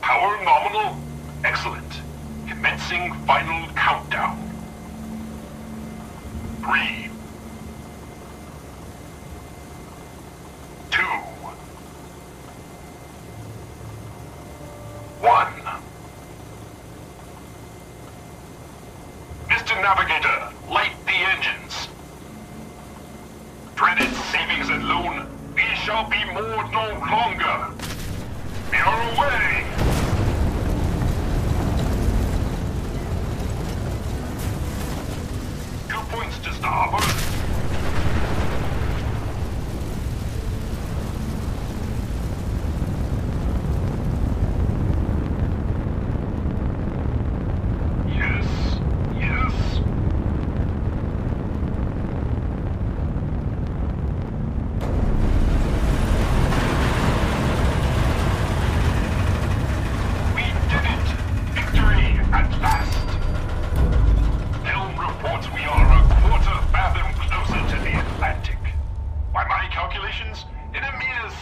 Power nominal? Excellent. Commencing final countdown. Three. Two. One. Mr. Navigator, light shall be moored no longer. We are away! Two points to starboard.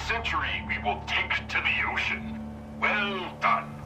Century we will take to the ocean. Well done.